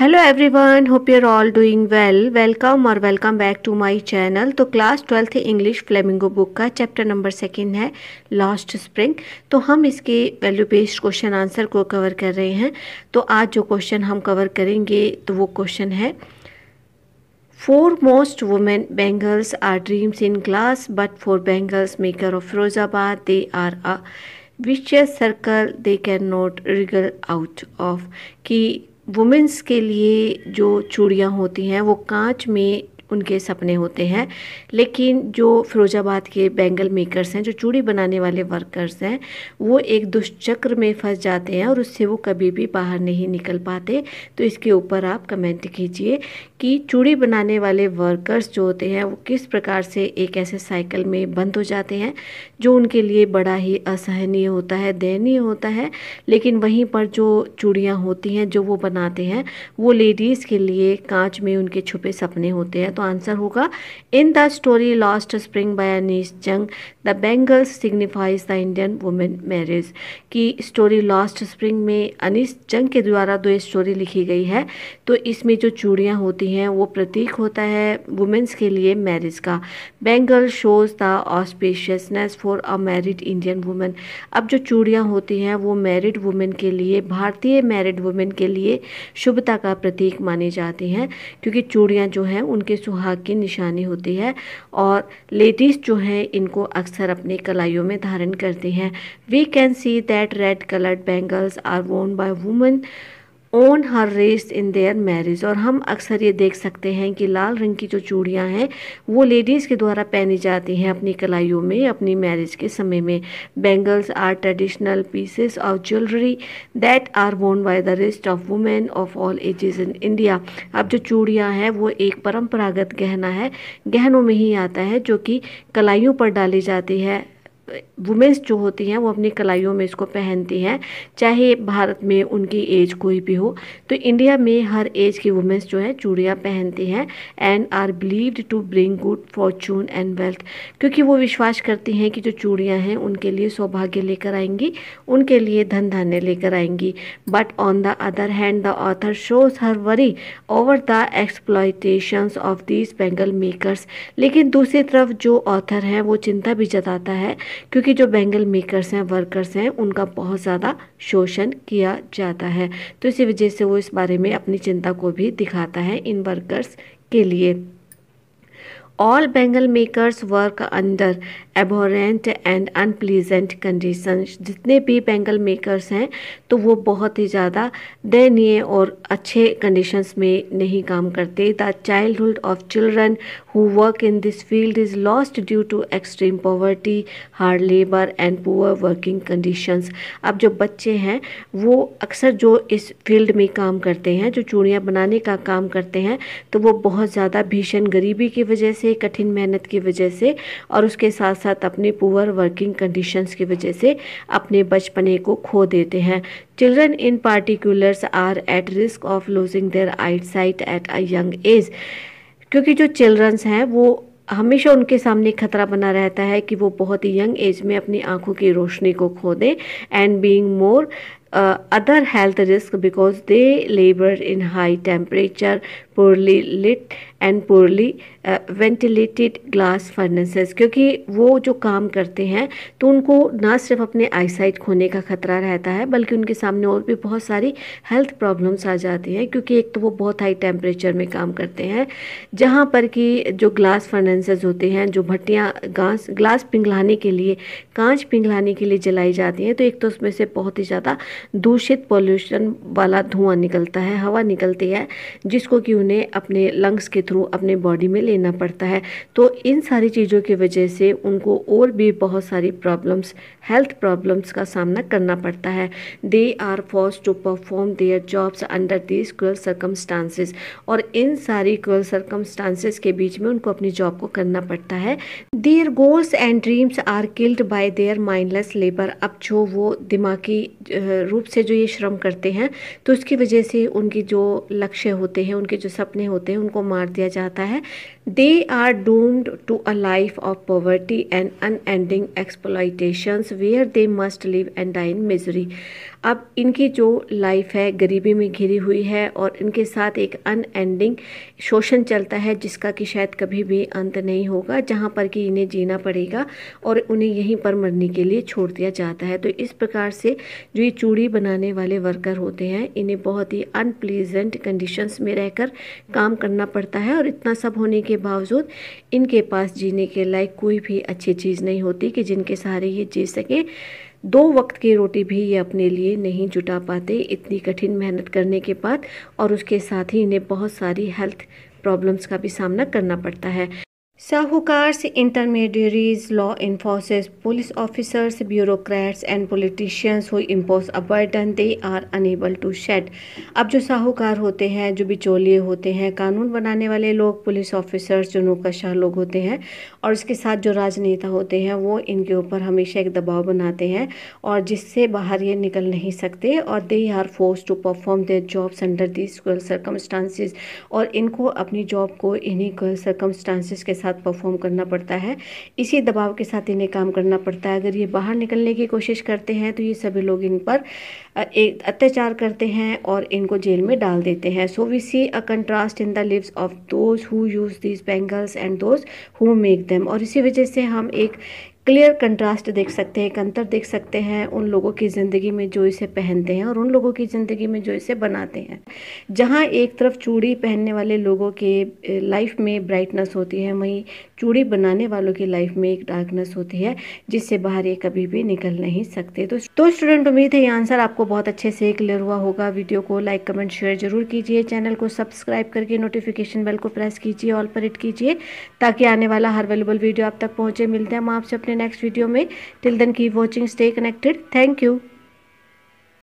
Hello everyone hope you're all doing well welcome और welcome back to my channel तो class twelfth English Flamingo book का chapter number second है last spring तो हम इसके value based question answer को cover कर रहे हैं. तो आज जो क्वेश्चन हम कवर करेंगे तो वो क्वेश्चन है for most women bangles are dreams in class but for bangles maker of Firozabad they are a which circle they can not wriggle out of कि वुमेंस के लिए जो चूड़ियाँ होती हैं वो कांच में उनके सपने होते हैं। लेकिन जो फिरोजाबाद के बैंगल मेकर्स हैं, जो चूड़ी बनाने वाले वर्कर्स हैं, वो एक दुष्चक्र में फंस जाते हैं और उससे वो कभी भी बाहर नहीं निकल पाते। तो इसके ऊपर आप कमेंट कीजिए कि चूड़ी बनाने वाले वर्कर्स जो होते हैं, वो किस प्रकार से एक ऐसे साइकिल में बंद हो जाते हैं, जो उनके लिए बड़ा ही असहनीय होता है, दयनीय होता है। लेकिन वहीं पर जो चूड़ियाँ होती हैं, जो वो बनाते हैं, वो लेडीज़ के लिए कांच में उनके छुपे सपने होते हैं। तो आंसर होगा in the story lost spring by Anees Jung the bangles signifies the Indian women marriage की स्टोरी लॉस्ट स्प्रिंग में अनीस जंग के द्वारा दो स्टोरी लिखी गई है तो इसमें जो चूड़ियाँ होती हैं, वो प्रतीक होता है वुमेंस के लिए मैरिज का। Bangle shows the auspiciousness for a married Indian women अब जो चूड़ियाँ होती हैं, वो मैरिड वुमेन के लिए, भारतीय मैरिड वुमेन के लिए शुभता का प्रतीक मानी जाती हैं, क्योंकि चूड़ियाँ जो हैं, उनके सुहाग की निशानी होती है और लेडीज़ जो हैं, इनको अक्सर अपने कलाइयों में धारण करती हैं। We can see that red coloured bangles are worn by women on her race in their marriage और हम अक्सर ये देख सकते हैं कि लाल रंग की जो चूड़ियाँ हैं, वो लेडीज़ के द्वारा पहनी जाती हैं अपनी कलाइयों में, अपनी मैरिज के समय में। Bangles are traditional pieces of jewellery that are worn by the rest of women of all ages in India अब जो चूड़ियाँ हैं, वो एक परंपरागत गहना है। गहनों में ही आता है जो कि कलाइयों पर डाली जाती है। वुमेंस जो होती हैं, वो अपनी कलाइयों में इसको पहनती हैं, चाहे भारत में उनकी एज कोई भी हो। तो इंडिया में हर एज की वुमेंस जो है, चूड़ियाँ पहनती हैं and are believed to bring good fortune and wealth क्योंकि वो विश्वास करती हैं कि जो चूड़ियाँ हैं, उनके लिए सौभाग्य लेकर आएँगी, उनके लिए धन धान्य लेकर आएँगी। But on the other hand the author shows her worry over the exploitations of these bangle makers लेकिन दूसरी तरफ़ जो ऑथर हैं, वो चिंता भी जताता है क्योंकि जो बैंगल मेकर्स हैं वर्कर्स हैं, उनका बहुत ज़्यादा शोषण किया जाता है। तो इसी वजह से वो इस बारे में अपनी चिंता को भी दिखाता है इन वर्कर्स के लिए। All bangle makers work under aberrant and unpleasant condition जितने भी बेंगल मेकर्स हैं तो वो बहुत ही ज़्यादा दयनीय और अच्छे कंडीशंस में नहीं काम करते। The childhood of children who work in this field is lost due to extreme poverty hard labour and poor working conditions अब जो बच्चे हैं, वो अक्सर जो इस फ़ील्ड में काम करते हैं, जो चूड़ियाँ बनाने का काम करते हैं तो वो बहुत ज़्यादा भीषण गरीबी की वजह से, कठिन मेहनत की वजह से और उसके साथ साथ अपने पुअर वर्किंग कंडीशंस की वजह से अपने बचपने को खो देते हैं। Children in particulars are at risk of losing their eyesight at a young age क्योंकि जो चिल्ड्रंस हैं, वो हमेशा उनके सामने खतरा बना रहता है कि वो बहुत ही यंग एज में अपनी आँखों की रोशनी को खो दें and being more other health risk because they labour in high temperature poorly lit and poorly ventilated glass furnaces क्योंकि वो जो काम करते हैं तो उनको ना सिर्फ़ अपने आईसाइट खोने का खतरा रहता है, बल्कि उनके सामने और भी बहुत सारी हेल्थ प्रॉब्लम्स आ जाती हैं, क्योंकि एक तो वो बहुत हाई टेम्परेचर में काम करते हैं, जहाँ पर कि जो ग्लास फर्नेसेस होते हैं, जो भट्टियाँ, गांस ग्लास पिघलाने के लिए, कांच पिघलाने के लिए जलाई जाती हैं तो एक तो उसमें से बहुत ही ज़्यादा दूषित पॉल्यूशन वाला धुआँ निकलता है, हवा निकलती है, जिसको कि उन्हें अपने लंग्स के थ्रू अपने बॉडी में लेना पड़ता है। तो इन सारी चीज़ों की वजह से उनको और भी बहुत सारी प्रॉब्लम्स हेल्थ प्रॉब्लम्स का सामना करना पड़ता है। They are force to perform their jobs under these cruel circumstances और इन सारी क्रूअल सर्कमस्टांसिस के बीच में उनको अपनी जॉब को करना पड़ता है। Their goals and dreams are killed by their mindless labour अब जो वो दिमागी रूप से जो ये श्रम करते हैं तो उसकी वजह से उनकी जो लक्ष्य होते हैं, उनके जो सपने होते हैं, उनको मार दिया जाता है। They are doomed to a life of poverty and unending exploitations where they must live and die in misery अब इनकी जो लाइफ है, गरीबी में घिरी हुई है और इनके साथ एक अनएंडिंग शोषण चलता है, जिसका कि शायद कभी भी अंत नहीं होगा, जहाँ पर कि इन्हें जीना पड़ेगा और उन्हें यहीं पर मरने के लिए छोड़ दिया जाता है। तो इस प्रकार से जो ये चूड़ी बनाने वाले वर्कर होते हैं, इन्हें बहुत ही अनप्लीजेंट कंडीशंस में रहकर काम करना पड़ता है और इतना सब होने के बावजूद इनके पास जीने के लायक कोई भी अच्छी चीज़ नहीं होती कि जिनके सहारे ये जी सके। दो वक्त की रोटी भी ये अपने लिए नहीं जुटा पाते। इतनी कठिन मेहनत करने के बाद और उसके साथ ही इन्हें बहुत सारी हेल्थ प्रॉब्लम्स का भी सामना करना पड़ता है। Sahukars, intermediaries, law enforcers, police officers, bureaucrats and politicians who impose a burden they are unable to shed. अब जो साहूकार होते हैं जो बिचौलिए होते हैं कानून बनाने वाले लोग पुलिस ऑफिसर्स जो नौकरशाह लोग होते हैं और इसके साथ जो राजनेता होते हैं वो इनके ऊपर हमेशा एक दबाव बनाते हैं और जिससे बाहर ये निकल नहीं सकते और they are force to perform their jobs under this circumstances और इनको अपनी जॉब को इन्हीं सर्कमस्टांसिस के साथ साथ परफॉर्म करना पड़ता है। इसी दबाव के साथ इन्हें काम करना पड़ता है। अगर ये बाहर निकलने की कोशिश करते हैं तो ये सभी लोग इन पर एक अत्याचार करते हैं और इनको जेल में डाल देते हैं। So we see a contrast in the lives of those who use these bangles and those who make them और इसी वजह से हम एक क्लियर कंट्रास्ट देख सकते हैं, एक अंतर देख सकते हैं उन लोगों की ज़िंदगी में जो इसे पहनते हैं और उन लोगों की ज़िंदगी में जो इसे बनाते हैं। जहाँ एक तरफ़ चूड़ी पहनने वाले लोगों के लाइफ में ब्राइटनेस होती है, वहीं चूड़ी बनाने वालों की लाइफ में एक डार्कनेस होती है, जिससे बाहर ये कभी भी निकल नहीं सकते। तो तो स्टूडेंट उम्मीद है ये आंसर आपको बहुत अच्छे से क्लियर हुआ होगा। वीडियो को लाइक कमेंट शेयर ज़रूर कीजिए। चैनल को सब्सक्राइब करके नोटिफिकेशन बेल को प्रेस कीजिए ऑल पर हिट कीजिए, ताकि आने वाला हर वेलेबल वीडियो आप तक पहुँचे। मिलते हैं हम आपसे अपने नेक्स्ट वीडियो में। Till then keep watching stay connected thank you